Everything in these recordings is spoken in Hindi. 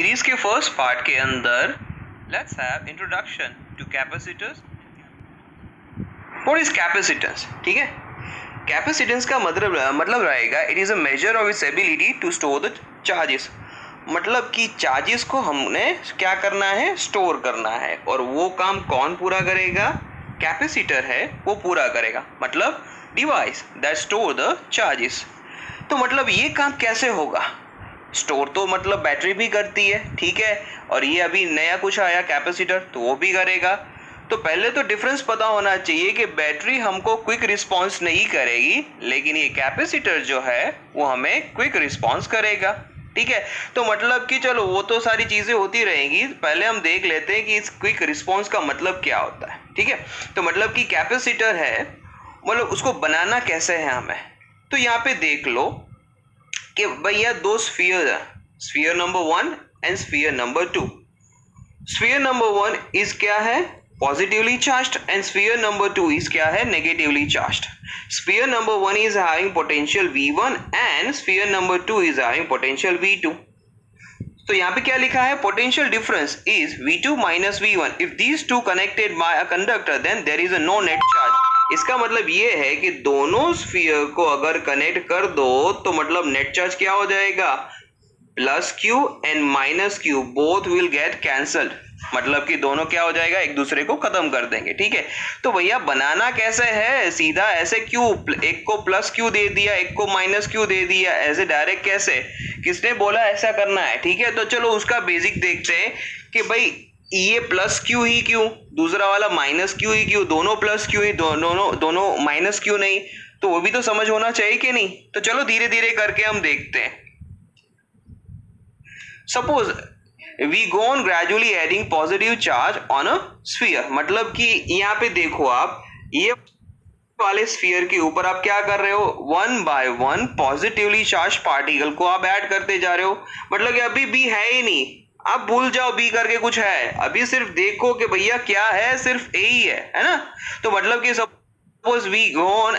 सीरीज़ के फ़र्स्ट पार्ट के अंदर let's have introduction to capacitors what is capacitance ठीक है? कैपेसिटेंस का मतलब मतलब रहेगा it is a measure of its ability to store the charges मतलब कि चार्जेस को हमने क्या करना है? स्टोर करना है। और वो काम कौन पूरा करेगा? कैपेसिटर है, वो पूरा करेगा। मतलब device that store the charges तो मतलब ये काम कैसे होगा? स्टोर तो मतलब बैटरी भी करती है, ठीक है? और ये अभी नया कुछ आया कैपेसिटर तो वो भी करेगा। तो पहले तो डिफरेंस पता होना चाहिए कि बैटरी हमको क्विक रिस्पांस नहीं करेगी, लेकिन ये कैपेसिटर जो है, वो हमें क्विक रिस्पांस करेगा, ठीक है? तो मतलब कि चलो, वो तो सारी चीज़ें होती रहेंगी, पहले हम देख लेते हैं कि इस क्विक रिस्पांस का मतलब क्या होता है, ठीक है? तो मतलब कि कैपेसिटर है मतलब उसको बनाना कैसे है हमें? तो यहाँ पे देख लो कि भैया दो स्फीयर है। Sphere number one and sphere number two sphere number one is क्या है? Positively charged and sphere number two is क्या है? Negatively charged sphere number one is having potential v1 and sphere number two is having potential v2 तो यहाँ पे क्या लिखा है? Potential difference is v2 minus v1 if these two connected by a conductor then there is a no net charge इसका मतलब ये है कि दोनों स्फीयर को अगर कनेक्ट कर दो तो मतलब नेट चार्ज क्या हो जाएगा? Plus Q and minus Q both will get cancelled मतलब कि दोनों क्या हो जाएगा? एक दूसरे को खत्म कर देंगे, ठीक है? तो भैया, बनाना कैसे है? सीधा ऐसे क्यू एक को प्लस क्यू दे दिया, एक को माइनस क्यू दे दिया, ऐसे डायरेक्ट कैसे? किसने बोला ऐसा करना है, ठीक है? तो चलो उसका बेसिक देखते हैं कि भाई ये प्लस क्यू ही क्यों? दूसरा वाला माइनस क्यू ही क्यों? दोनों प्लस क्यू ही दोनों दोनों माइनस क्यू नहीं? तो वो भी तो समझ होना चाहिए कि नहीं? तो चलो धीरे धीरे करके हम देखते हैं। Suppose we go on gradually adding positive charge on a sphere मतलब कि यहाँ पे देखो आप, ये वाले स्फीयर के ऊपर आप क्या कर रहे हो? One by one positively charge particle को आप ऐड करते जा रहे हो। मतलब कि अभी भी है ही नहीं। आप भूल जाओ बी करके कुछ है। अभी सिर्फ़ देखो कि भैया क्या है सिर्फ़ ए ही है है ना? तो मतलब कि suppose we go on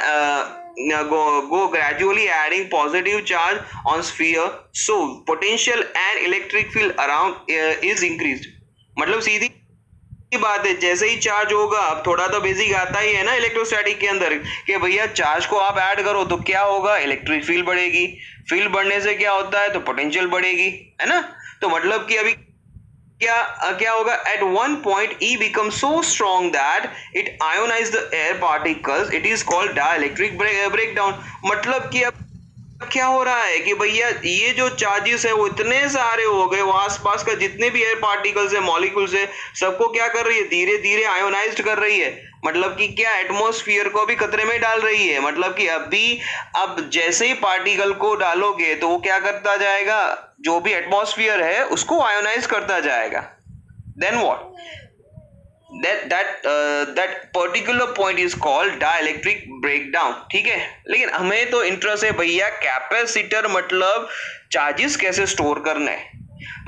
go go gradually adding positive charge on sphere so potential and electric field around uh, मतलब सीधी बात है जैसे ही चार्ज होगा अब थोड़ा तो बेसिक आता ही है ना इलेक्ट्रोस्टैटिक के अंदर कि भैया चार्ज को आप ऐड करो तो क्या होगा? इलेक्ट्रिक फ़ील्ड बढ़ेगी। फ़ील्ड बढ़ने से क्या होता है? तो पोटेंशियल बढ़ेगी है ना? तो मतलब कि अभी क्या क्या होगा? At one point E become so strong that it ionize the air particles it is called dielectric break down मतलब कि अब क्या हो रहा है कि भैया, ये जो चार्जेस है वो इतने सारे हो गए, वो आसपास का जितने भी एयर पार्टिकल्स है मॉलिक्यूल्स है, सबको क्या कर रही है? धीरे धीरे आयोनाइज कर रही है। मतलब कि क्या एटमोस्फियर को भी खतरे में डाल रही है? मतलब कि अभी अब जैसे ही पार्टिकल को डालोगे तो वो क्या करता जाएगा? जो भी एटमोस्फियर है उसको आयोनाइज करता जाएगा। Then what that that uh, that particular point is called dielectric breakdown ठीक है? लेकिन हमें तो इंटरेस्ट है भैया कैपेसिटर मतलब चार्जेस कैसे स्टोर करना है?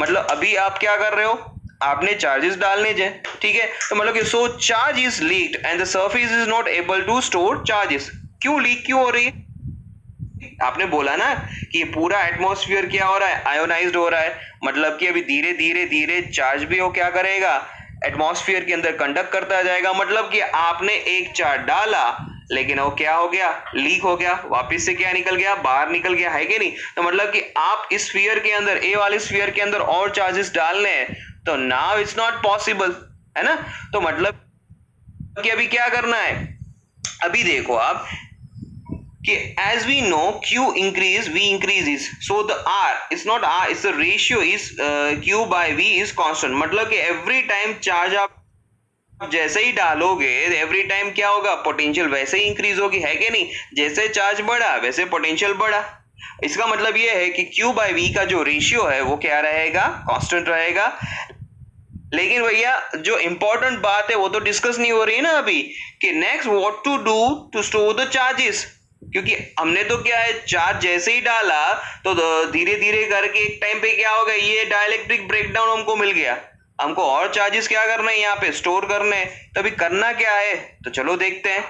मतलब अभी आप क्या कर रहे हो? आपने चार्जेस डालने जाए ठीक है? तो मतलब कि so charge is leaked and the surface is not able to store charges क्यों लीक क्यों हो रही है? आपने बोला ना कि पूरा एटमॉस्फेयर क्या हो रहा है? आयोनाइज्ड हो रहा है। मतलब कि अभी धीरे धीरे धीरे चार्ज भी वो क्या करेगा? एटमॉस्फेयर के अंदर कंडक्ट करता जाएगा। मतलब कि आपने एक चार्ज डाला, लेकिन वो क्या हो गया? लीक हो गया। वापस से क्या निकल गया? बाहर निकल गया। है कि नहीं? तो मतलब कि आप इस स्फीयर के अंदर ए वाले स्फीयर के अंदर और चार्जेस डालने हैं। तो नाउ इट्स नॉट पॉसिबल है ना? तो मतलब कि अभी क्या करना है? अभी देखो आप कि as we know q increase v increases so the r is not r it's the ratio is uh, q by v is मतलब कि every time charge आप जैसे ही डालोगे एवरी टाइम क्या होगा? पोटेंशियल वैसे ही इंक्रीज होगी है कि नहीं? जैसे चार्ज बढ़ा वैसे पोटेंशियल बढ़ा। इसका मतलब ये है कि Q बाई वी का जो रेशियो है, वो क्या रहेगा? कांस्टेंट रहेगा। लेकिन भैया, जो इंपॉर्टेंट बात है, वो तो डिस्कस नहीं हो रही है ना अभी, कि next what to do to store the charges क्योंकि हमने तो क्या है चार्ज जैसे ही डाला तो धीरे धीरे करके एक टाइम पे क्या होगा ये डायलेक्ट्रिक ब्रेकडाउन हमको मिल गया। हमको और चार्जेस क्या करना है यहाँ पे? स्टोर करने हैं। तो करना क्या है? तो चलो देखते हैं।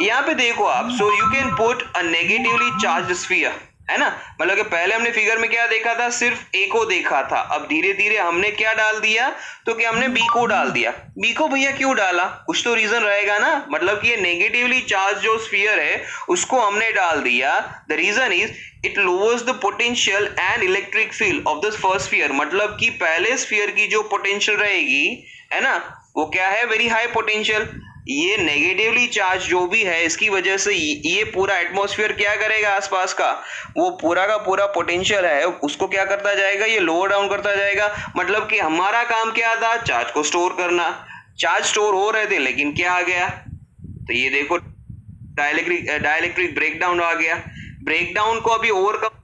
यहाँ पे देखो आप so you can put a negatively charge sphere है ना? मतलब कि पहले हमने फिगर में क्या देखा था? सिर्फ़ ए को देखा था। अब धीरे धीरे हमने क्या डाल दिया? तो कि हमने बी को डाल दिया। बी को भैया क्यों डाला? कुछ तो रीजन रहेगा ना? मतलब कि ये नेगेटिवली चार्ज जो स्फीयर है, उसको हमने डाल दिया। The reason is it lowers the potential and electric field of the first sphere मतलब कि पहले स्फीयर की जो पोटेंशियल रहेगी, है ना? वो क्या है? वेरी हाई पोटेंशियल ये नेगेटिवली चार्ज जो भी है, इसकी वजह से ये पूरा एटमॉस्फेयर क्या करेगा आसपास का? वो पूरा का पूरा पोटेंशियल है, उसको क्या करता जाएगा? ये लोअर डाउन करता जाएगा। मतलब कि हमारा काम क्या था? चार्ज को स्टोर करना। चार्ज स्टोर हो रहे थे, लेकिन क्या आ गया? तो ये देखो डायलेक्ट्रिक डायलेक्ट्रिक ब्रेकडाउन आ गया। ब्रेकडाउन को अभी ओवरकम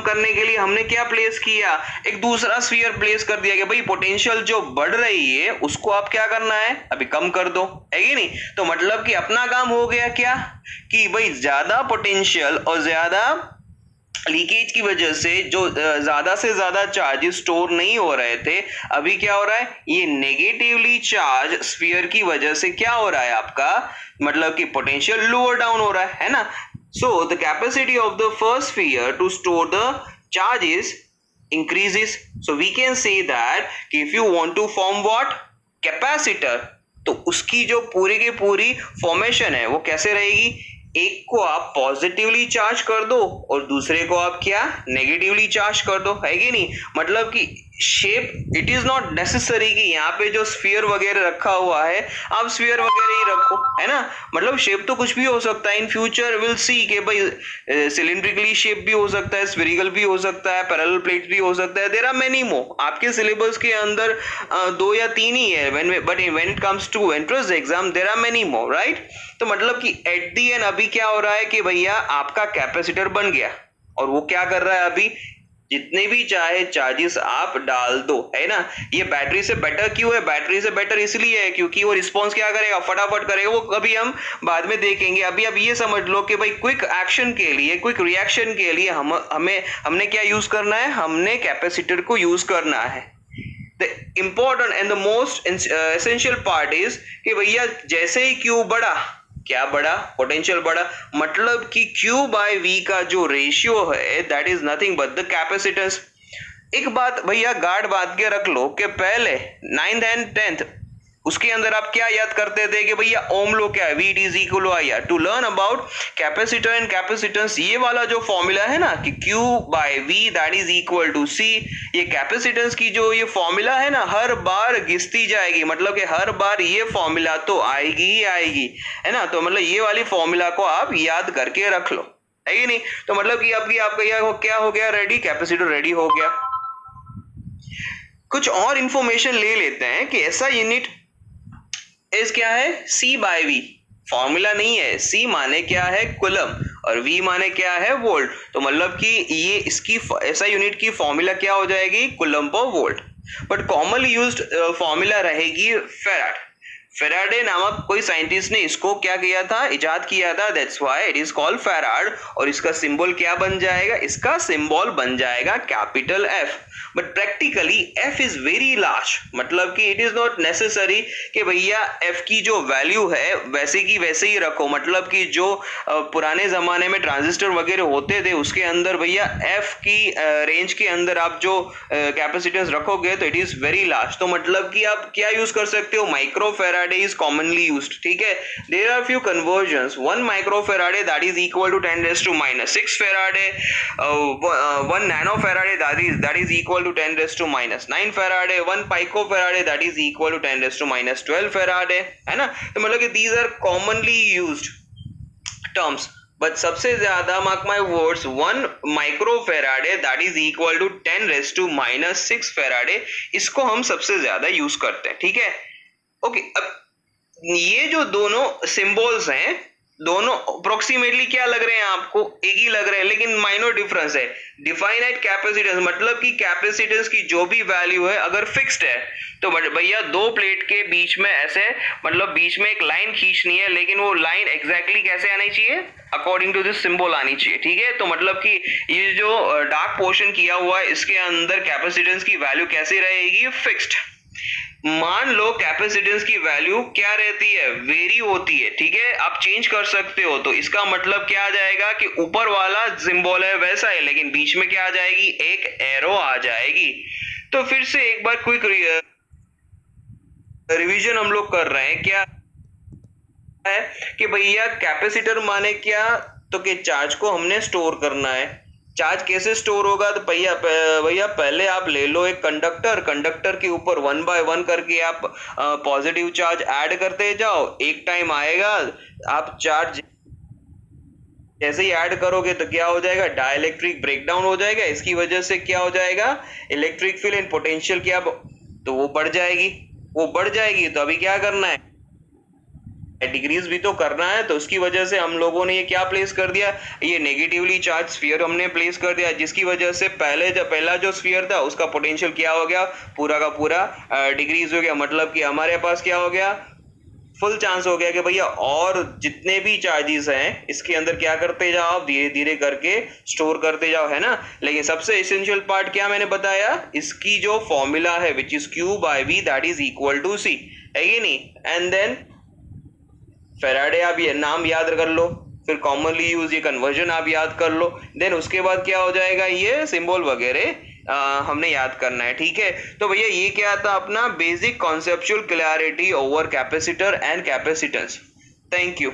करने के लिए हमने क्या प्लेस किया? एक दूसरा स्फीयर प्लेस कर दिया कि भाई पोटेंशियल जो बढ़ रही है, उसको आप क्या करना है? अभी कम कर दो। है कि नहीं? तो मतलब कि अपना काम हो गया क्या? कि भाई, ज़्यादा पोटेंशियल और ज़्यादा लीकेज की वजह से जो ज़्यादा से ज़्यादा चार्जेस स्टोर नहीं हो रहे थे, अभी क्या हो रहा है? ये नेगेटिवली चार्ज स्फीयर की वजह से क्या हो रहा है आपका? मतलब कि पोटेंशियल लोअर डाउन हो रहा है है ना? So the capacity of the first sphere to store the charges increases. So we can say that if you want to form what? Capacitor. तो उसकी जो पूरी की पूरी फॉर्मेशन है वो कैसे रहेगी एक को आप पॉजिटिवली चार्ज कर दो और दूसरे को आप क्या नेगेटिवली चार्ज कर दो है कि नहीं मतलब कि shape it is not necessary कि यहाँ पे जो स्फीयर वगैरह रखा हुआ है, आप स्फीयर वगैरह ही रखो, है ना? मतलब शेप तो कुछ भी हो सकता है इन फ्यूचर विल सी के भाई सिलिंड्रिकली शेप भी हो सकता है स्फेरिकल भी हो सकता है पैरेलल प्लेट भी हो सकता है देर आर मेनी मो आपके सिलेबस के अंदर दो या तीन ही है when but when it comes to entrance exam there are many more right तो मतलब कि एट दी एंड अभी क्या हो रहा है कि भैया आपका कैपेसिटर बन गया, और वो क्या कर रहा है अभी? जितने भी चाहे चार्जेस आप डाल दो, है ना? ये बैटरी से बेटर क्यों है? बैटरी से बेटर इसलिए है क्योंकि वो रिस्पॉन्स क्या करेगा? फटाफट करेगा। वो कभी हम बाद में देखेंगे। अभी अब ये समझ लो कि भाई क्विक एक्शन के लिए क्विक रिएक्शन के लिए हम, हमें, हमने क्या यूज़ करना है? हमने कैपेसिटर को यूज़ करना है। The important and the most essential part is कि भैया जैसे ही क्यू बढ़ा क्या बड़ा? पोटेंशियल बड़ा? मतलब कि Q बाय V का जो रेशियो है that is nothing but the capacitance एक बात भैया गार्ड बात के रख लो कि पहले नाइन्थ एंड टेंथ उसके अंदर आप क्या याद करते थे कि भैया, ओम लो क्या है? वी इज़ इक्वल आया to learn about capacitor and capacitance ये वाला जो फॉर्मूला है ना, कि Q by V that is equal to C, ये कैपेसिटेंस की जो ये फॉर्मूला है ना, हर बार घिसती जाएगी। मतलब कि हर बार ये फॉर्मूला तो आएगी ही आएगी। है ना? तो मतलब ये वाली फॉर्मूला को आप याद करके रख लो। है कि नहीं? तो मतलब कि आपकी आपका क्या हो गया? रेडी कैपेसिटर रेडी हो गया। कुछ और इंफॉर्मेशन ले लेते हैं कि ऐसा यूनिट इज़ क्या है सी बाय वी फॉर्मूला नहीं है सी माने क्या है? कुलम। और वी माने क्या है? वोल्ट तो मतलब कि ये इसकी ऐसा यूनिट की फॉर्मूला क्या हो जाएगी? कुलम पर volt but commonly used formula रहेगी फेराड फेराडे नामक कोई साइंटिस्ट ने इसको क्या किया था? इजाद किया था। That's why it is called farad और इसका सिंबल क्या बन जाएगा? इसका सिंबल बन जाएगा capital F but practically F is very large मतलब कि इट इज़ नॉट नेसेसरी कि भैया एफ़ की जो वैल्यू है, वैसे की वैसे ही रखो। मतलब कि जो पुराने जमाने में ट्रांजिस्टर वगैरह होते थे, उसके अंदर भैया एफ़ की रेंज के अंदर आप जो कैपेसिटेंस रखोगे तो इट इज़ वेरी लार्ज तो मतलब कि आप क्या यूज़ कर सकते हो? Micro farad is commonly use ठीक है there are few conversion one micro farad that is equal to ten raise to minus six farad one nano farad that is that is equal to 10 raised to minus 9 Faraday, 1 picofarad that is equal to 10 raised to minus 12 Faraday है ना तो मतलब कि these are commonly used terms but सबसे ज़्यादा mark my words 1 microfarad that is equal to 10 raised to minus 6 Faraday इसको हम सबसे ज़्यादा यूज़ करते हैं ठीक है ओके अब ये जो दोनों सिंबल्स हैं, दोनों अप्रोक्सीमेटली क्या लग रहे हैं आपको? एक ही लग रहे हैं, लेकिन माइनर डिफरेंस है। डिफाइनाइट कैपेसिटेंस मतलब कि कैपेसिटेंस की जो भी वैल्यू है, अगर फिक्स्ड है तो भैया दो प्लेट के बीच में ऐसे मतलब बीच में एक लाइन खींचनी है, लेकिन वो लाइन एग्जैक्टली exactly कैसे आनी चाहिए? अकॉर्डिंग टू दिस सिंबल आनी चाहिए, ठीक है? तो मतलब कि ये जो डार्क पोर्शन किया हुआ है, इसके अंदर कैपेसिटेंस की वैल्यू कैसी रहेगी? फिक्स्ड मान लो कैपेसिटेंस की वैल्यू क्या रहती है? वेरी होती है, ठीक है? आप चेंज कर सकते हो तो इसका मतलब क्या आ जाएगा कि ऊपर वाला सिंबल है वैसा है, लेकिन बीच में क्या आ जाएगी? एक एरो आ जाएगी। तो फिर से एक बार क्विक रिवीजन हम लोग कर रहे हैं। क्या है कि भैया कैपेसिटर माने क्या? तो कि चार्ज को हमने स्टोर करना है। चार्ज कैसे स्टोर होगा? तो भैया भैया, पहले आप ले लो एक कंडक्टर। कंडक्टर के ऊपर वन बाय वन करके आप पॉजिटिव चार्ज ऐड करते जाओ। एक टाइम आएगा, आप चार्ज जैसे ही ऐड करोगे तो क्या हो जाएगा? डाइलेक्ट्रिक ब्रेकडाउन हो जाएगा। इसकी वजह से क्या हो जाएगा? इलेक्ट्रिक फ़ील्ड एंड पोटेंशियल क्या तो वो बढ़ जाएगी। वो बढ़ जाएगी तो अभी क्या करना है? डिग्रीज भी तो करना है तो उसकी वजह से हम लोगों ने ये क्या प्लेस कर दिया? ये नेगेटिवली चार्ज स्फीयर हमने प्लेस कर दिया, जिसकी वजह से पहले जब पहला जो स्फीयर था, उसका पोटेंशियल क्या हो गया? पूरा का पूरा डिग्रीज हो गया। मतलब कि हमारे पास क्या हो गया? फुल चांस हो गया कि भैया और जितने भी चार्जेस हैं, इसके अंदर क्या करते जाओ? आप धीरे धीरे करके स्टोर करते जाओ, है ना? लेकिन सबसे इसेंशियल पार्ट क्या मैंने बताया? इसकी जो फॉर्मूला है which is Q by V that is equal to C है कि नहीं? एंड देन फेराडे आप ये नाम याद कर लो, फिर कॉमनली यूज़ ये कन्वर्जन आप याद कर लो देन उसके बाद क्या हो जाएगा ये सिंबल वगैरह हमने याद करना है, ठीक है? तो भैया ये क्या था अपना? Basic conceptual clarity over capacitor and capacitance thank you